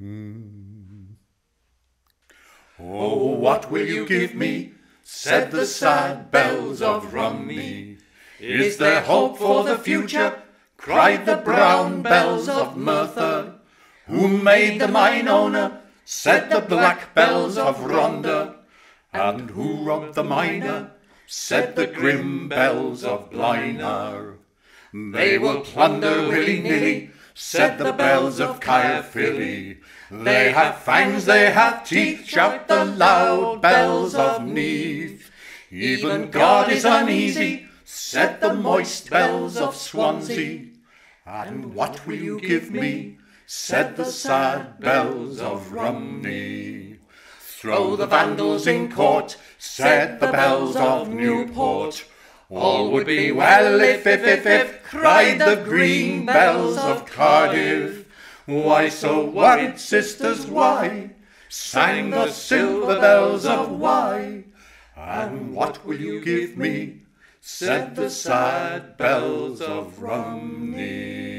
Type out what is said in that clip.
Mm. Oh, what will you give me? said the sad bells of Rhymney. Is there hope for the future? cried the brown bells of Merthyr. Who made the mine owner? said the black bells of Rhondda. And who robbed the miner? said the grim bells of Blaenau. They will plunder willy-nilly, said the bells of Caerphilly. They have fangs, they have teeth, shout the loud bells of Neath. Even God is uneasy, said the moist bells of Swansea. And what will you give me, said the sad bells of Rhymney. Throw the Vandals in court, said the bells of Newport. All would be well if, if, if, if, cried the green bells of Cardiff. Why so worried, sisters, why? Sang the silver bells of Wye? And what will you give me? said the sad bells of Rhymney.